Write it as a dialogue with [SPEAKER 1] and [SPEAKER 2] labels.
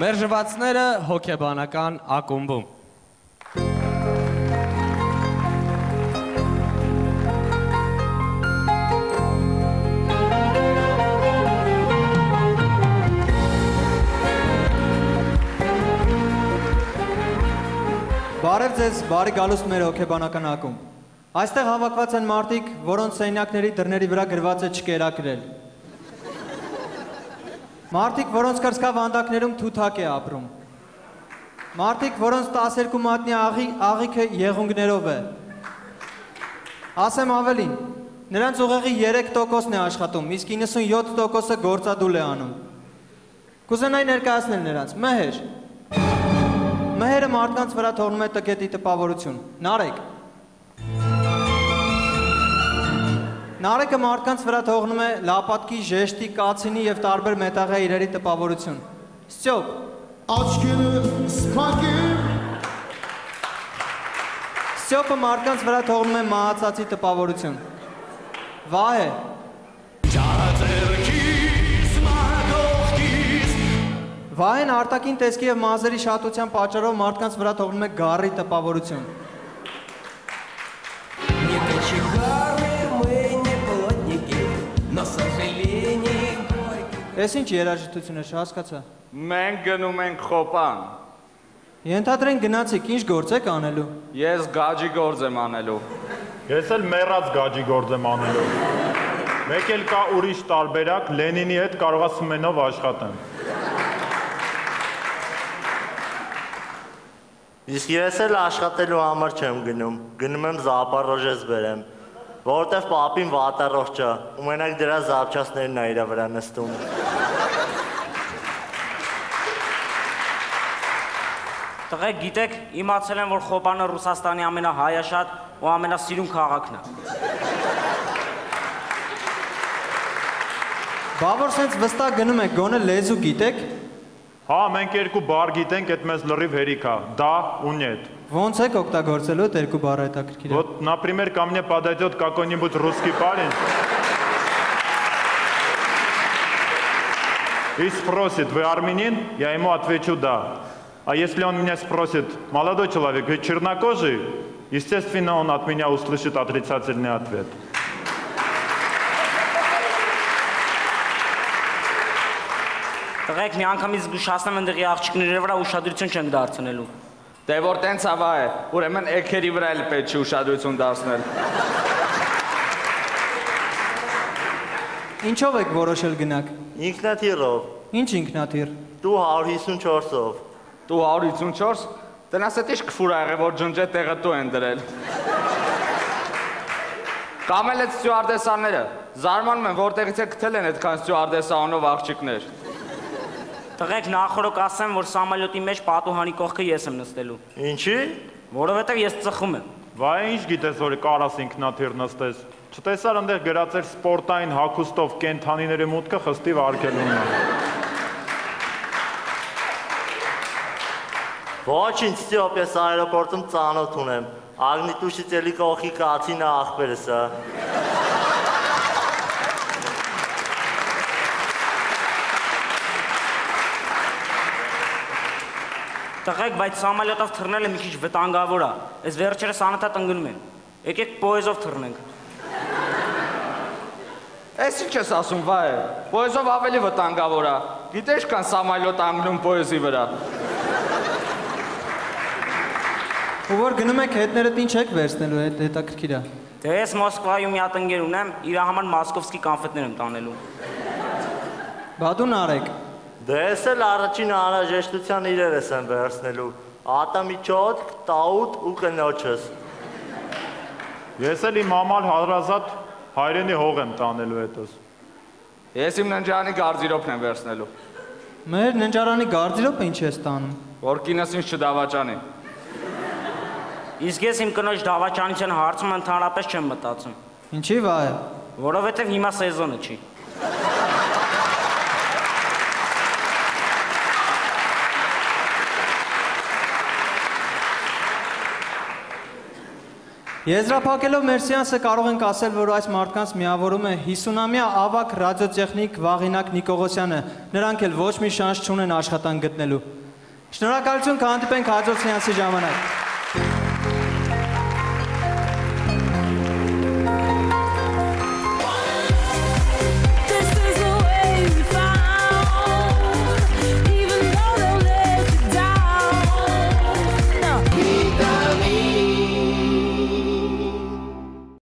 [SPEAKER 1] Մերժվածները հոգեբանական ակումբում։
[SPEAKER 2] Բարև ձեզ, բարի գալուստ մեր հոգեբանական ակումբ։ Այստեղ հավաքված են մարդիկ, որոնց սենյակների դռների վրա գրված է չկերակրել։ Մարդիկ, որոնց կրծքա վանդակներում թութակ է ապրում։ Մարդիկ, որոնց 12 մատնի աղի, աղիքը եղունգներով է։ Ասեմ ավելին, նրանց ուղեղի 3%-ն է աշխատում, իսկ 97%-ը գործադուլ է անում։ Կուզենայի ներկայացնել նրանց։ Մհեր, Մհերը մարդկանց վրա թողնում է տկետի տպավորություն։ Նարեկ։ Նարեկը մարդկանց վրա թողնում է լապատկի, ժեշտի, կացինի եւ տարբեր մետաղյա իրերի տպավորություն։ Ստյոպ։
[SPEAKER 3] Աչքերը սփակեմ
[SPEAKER 2] Ստյոպը մարդկանց վրա թողնում է մահացածի տպավորություն։ Վահե։ Վահեն արտակին տեսքի եւ մազերի շատության պատճառով մարդկանց վրա թողնում է գառի տպավորություն։ Էս ինչ երաժշտություն է, հասկացա։
[SPEAKER 4] Մենք գնում ենք խոպան։
[SPEAKER 2] Ենթադրեն գնացիք, ինչ գործ եք անելու։
[SPEAKER 4] Ես գաջի գործ եմ անելու։
[SPEAKER 5] Ես էլ մեռած գաջի գործ եմ անելու։ Մեկ էլ կա ուրիշ տարբերակ, Լենինի հետ կարողա սմենով աշխատեմ։
[SPEAKER 6] Իսկ ես էլ աշխատելու համար չեմ գնում։ Գնում եմ զապարոժես բերեմ, որովհետև պապին վատառողջ է, ու մենակ դրա զապչասներն է իր վրա նստում։
[SPEAKER 7] Տղեկ, գիտեք, իմացել եմ, որ Խոպանը Ռուսաստանի ամենահայաշատ ու ամենասիրուն քաղաքն է։
[SPEAKER 2] Բա որ sense վստահ գնում եք, գոնե լեզու գիտեք։
[SPEAKER 5] Հա, մենք երկու բառ գիտենք, այդ մեզ լրիվ հերիք է։ Да ու нет։
[SPEAKER 2] Ոնց եք օգտագործելու այդ երկու բառը հետաքրքիր է։
[SPEAKER 5] Вот, например, ко мне подойдет какой-нибудь русский парень и спросит, вы армянин? Я ему отвечу да. А если он меня спросит, молодой человек, вы чернокожий? Естественно, он от меня услышит отрицательный ответ.
[SPEAKER 7] Տղեկ, մի անգամից զգուշացնեմ ընդեղի աղջիկների վրա ուշադրություն չենք դարձնելու։
[SPEAKER 4] Դե որ տենց ավա է, ուրեմն էքերի վրա էլ պետք չի ուշադրություն դարձնել։
[SPEAKER 2] Ինչով եք որոշել գնաք։
[SPEAKER 6] Ինքնաթիռով։
[SPEAKER 2] Ինչ ինքնաթիռ։
[SPEAKER 6] Դու 154-ով։
[SPEAKER 4] Դու 154, տնաս է տիշ կֆուր ա եղել, որ ջնջե տեղը դու են դրել։ Կամ էլ այդ ստյուարդեսաները, զարմանում են, որտեղից է գտել են այդքան ստյուարդեսանով աղջիկներ։
[SPEAKER 7] Տղեկ, նախորոք ասեմ, որ սամալյոտի մեջ պատուհանի կողքը ես եմ նստելու,
[SPEAKER 6] Ինչի։
[SPEAKER 7] որովհետև ես ծխում եմ։
[SPEAKER 5] Վայ, ինչ գիտես, որ կարաս ինքնաթիռ նստես։ Չտեսար այնտեղ գրած էր սպորտային հագուստով կենթանիների մուտքը խստիվ արգելումն է։
[SPEAKER 6] Ոչինչ, Ստիոպես аэроպորտում ծանոթ ունեմ։ Ագնիտուշից էլի կողքի կացին է ախպերս, հա։
[SPEAKER 7] Տղեկ, բայց սամալյոտով թռնելը մի քիչ վտանգավոր է։ Այս վերջերս անընդհատ ընկնում են։ Եկեք պոեզով թռնենք։
[SPEAKER 4] Էս ինչ ես ասում, վայ, պոեզով ավելի վտանգավոր է։ Գիտես կան սամալյոտ անգնում պոեզի վրա։
[SPEAKER 2] Ու որ գնում եք հետներդ ինչ եք վերցնելու, հետ հետաքրքիր է։
[SPEAKER 7] Դե ես Մոսկվայում մի հատ ընկեր ունեմ, իր համար մոսկովսկի կոնֆետներ եմ տանելու։
[SPEAKER 2] Բա դու նարեկ։
[SPEAKER 6] Դե ես էլ առաջին անհրաժեշտության իրերս եմ վերցնելու։ Ատամիչոտ, տաուտ ու կնոջս։
[SPEAKER 5] Ես էլ իմ մամալ հարազատ հայրենի հող եմ տանելու հետս։
[SPEAKER 4] Ես իմ ննջարանի գարձիրոպն եմ վերցնելու,
[SPEAKER 2] Մեր ննջարանի գարձիրոպը ինչ ես տանում։
[SPEAKER 4] որ կինս ինձ չդավաճանի։
[SPEAKER 7] Իսկ ես իմ կնոջ դավաճանության հարցում ընդհանրապես չեմ մտածում,
[SPEAKER 2] Ինչի վայ։
[SPEAKER 7] որովհետև հիմա սեզոնը չի։
[SPEAKER 2] Եզրափակելով մեր սեանսը կարող ենք ասել, որ այս մարդկանց միավորում է 50-ամյա ավակ ռադիոտեխնիկ Վաղինակ Նիկողոսյանը։ Նրանք էլ ոչ մի շանս չունեն աշխատանք գտնելու։ Շնորհակալություն, կհանդիպենք հաջորդ սեանսի ժամանակ։